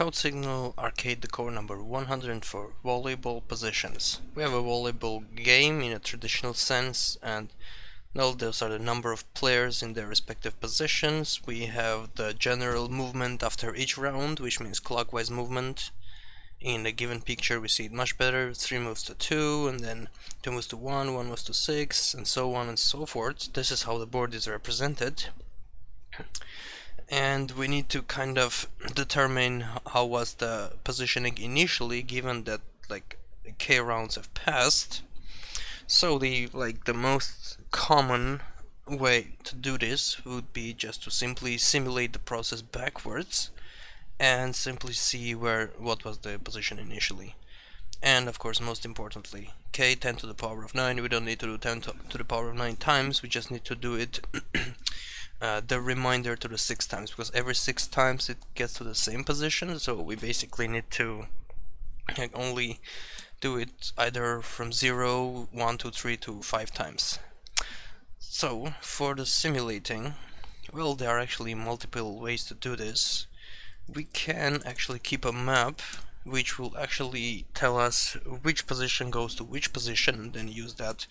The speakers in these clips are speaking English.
CodeSignal arcade The Core number 104 volleyball positions. We have a volleyball game in a traditional sense and well, those are the number of players in their respective positions. We have the general movement after each round, which means clockwise movement. In the given picture we see it much better, 3 moves to 2, and then 2 moves to 1, 1 moves to 6, and so on and so forth. This is how the board is represented and we need to kind of determine how was the positioning initially given that like k rounds have passed. So the like the most common way to do this would be just to simply simulate the process backwards and simply see where what was the position initially. And of course most importantly k 10 to the power of 9 we don't need to do 10 to, to the power of 9 times. We just need to do it uh, the reminder to the six times because every six times it gets to the same position so we basically need to like, only do it either from 0, 1, 2, 3 to 5 times. So for the simulating, well there are actually multiple ways to do this. We can actually keep a map which will actually tell us which position goes to which position and then use that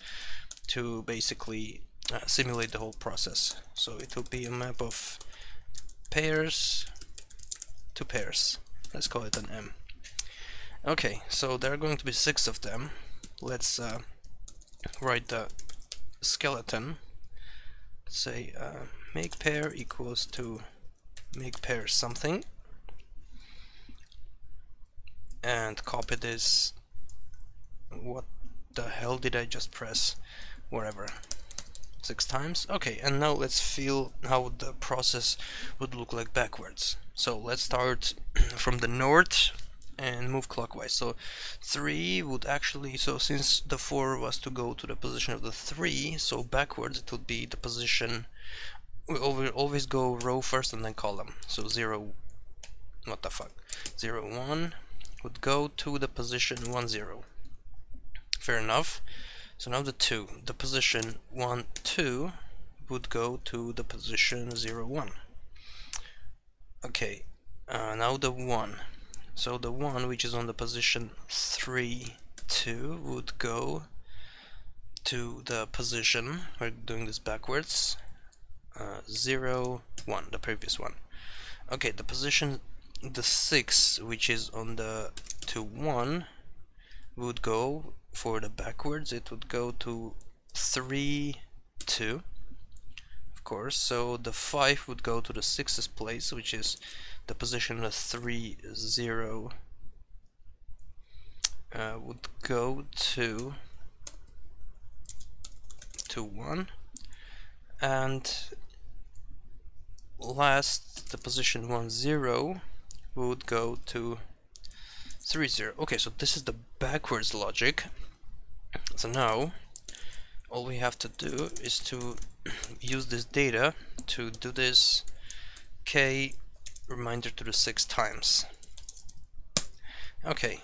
to basically uh, simulate the whole process. So it will be a map of pairs to pairs. Let's call it an M. Okay, so there are going to be six of them. Let's uh, write the skeleton. Say uh, make pair equals to make pair something and copy this what the hell did I just press whatever six times. Okay, and now let's feel how the process would look like backwards. So let's start from the north and move clockwise. So 3 would actually, so since the 4 was to go to the position of the 3, so backwards it would be the position, we always go row first and then column. So 0, what the fuck, 0, 1 would go to the position 1, 0. Fair enough. So now the 2, the position 1, 2 would go to the position 0, 1. Okay, uh, now the 1. So the 1 which is on the position 3, 2 would go to the position, we're doing this backwards, uh, 0, 1, the previous one. Okay, the position, the 6 which is on the 2, 1 would go for the backwards it would go to 3 2 of course. So the 5 would go to the 6's place which is the position of 3 0 uh, would go to to 1 and last the position 1 0 would go to 3 0 okay so this is the backwards logic. So now all we have to do is to use this data to do this k reminder to the six times. Okay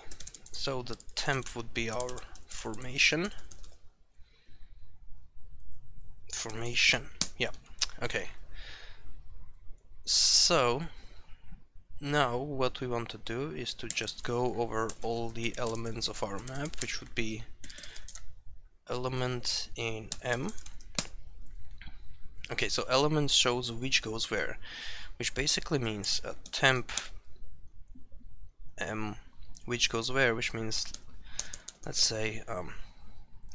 so the temp would be our formation. Formation yeah okay. So now what we want to do is to just go over all the elements of our map which would be element in M. Okay so element shows which goes where which basically means a temp M which goes where which means let's say um,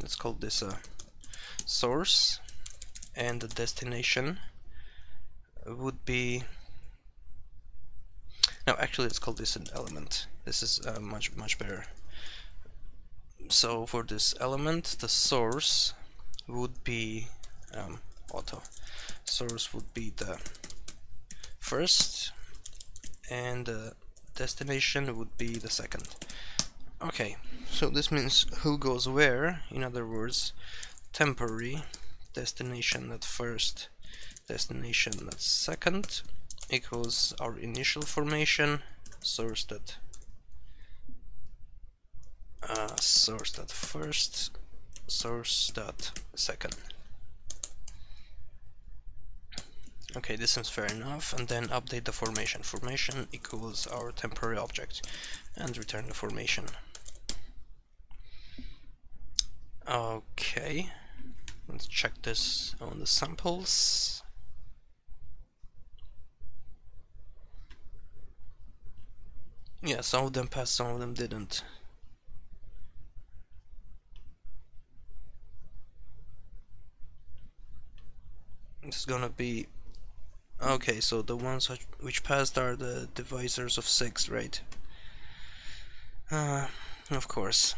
let's call this a source and the destination would be no, actually let's call this an element. This is uh, much, much better. So for this element, the source would be um, auto. Source would be the first and the destination would be the second. Okay, so this means who goes where, in other words, temporary, destination at first, destination at second, equals our initial formation source that uh, source that first source that second Okay, this seems fair enough. And then update the formation. Formation equals our temporary object. And return the formation. Okay. Let's check this on the samples. Yeah, some of them passed, some of them didn't. It's gonna be okay so the ones which passed are the divisors of 6 right? Uh, of course.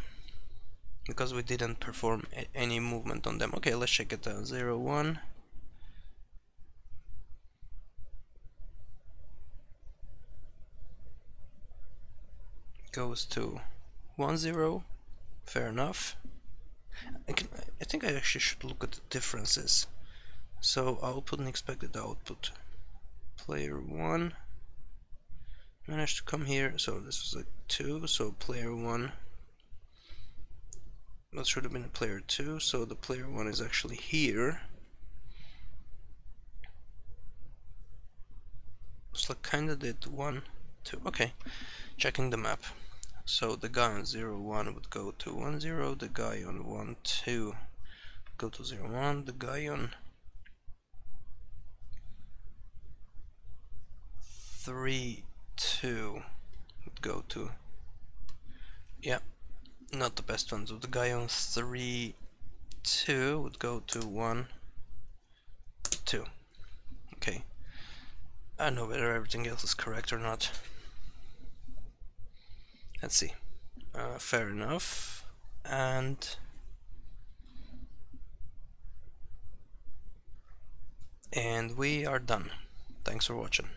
Because we didn't perform any movement on them. Okay let's check it out. 0 1 goes to 1 0 fair enough I, can, I think I actually should look at the differences so output and expected output. Player 1 managed to come here, so this was a 2, so player 1 that should have been player 2, so the player 1 is actually here. Looks like kinda did 1, 2, okay, checking the map. So the guy on 0, 1 would go to 1, 0, the guy on 1, 2 go to 0, 1, the guy on three two would go to yeah not the best ones, so the guy on three two would go to one two. Okay. I don't know whether everything else is correct or not let's see. Uh, fair enough. And and we are done. Thanks for watching